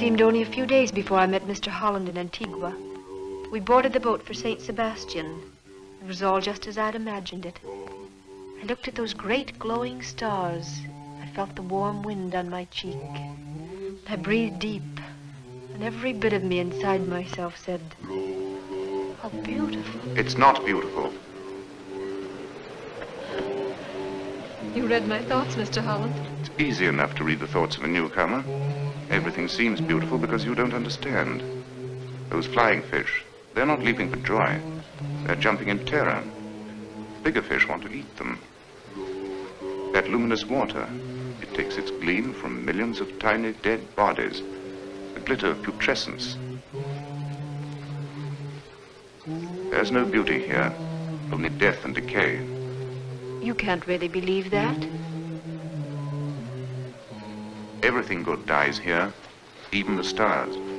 only a few days before I met Mr. Holland in Antigua. We boarded the boat for St. Sebastian. It was all just as I'd imagined it. I looked at those great glowing stars. I felt the warm wind on my cheek. I breathed deep, and every bit of me inside myself said, How beautiful. It's not beautiful. You read my thoughts, Mr. Holland. It's easy enough to read the thoughts of a newcomer. Everything seems beautiful because you don't understand. Those flying fish, they're not leaping for joy. They're jumping in terror. Bigger fish want to eat them. That luminous water, it takes its gleam from millions of tiny dead bodies. The glitter of putrescence. There's no beauty here, only death and decay. You can't really believe that. Everything good dies here, even the stars.